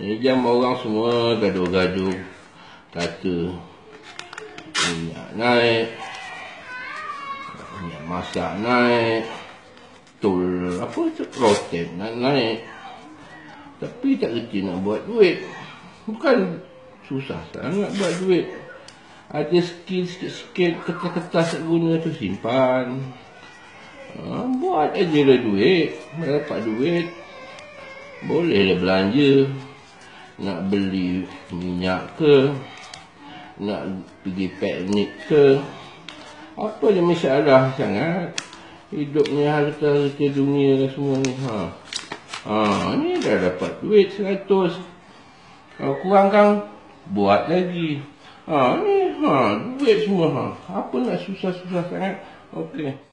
Pinjam orang semua gaduh-gaduh. Kata minyak naik. Minyak masak naik. Tol apa tu rotem nak naik. Tapi tak kerti nak buat duit. Bukan susah sangat buat duit. Ada skill sikit-sikit kertas-kertas nak guna tu simpan. Ha, buat aja lah duit. Dapat duit. Bolehlah belanja. Nak beli minyak ke. Nak pergi piknik ke. Apa dia masalah sangat. Hidupnya harta-harta dunia semua ni. Ha. Ha, ni dah dapat duit seratus. Kalau kurang kan, buat lagi. Ha, ni, ha, duit semua. Ha. Apa nak susah-susah sangat. Okey.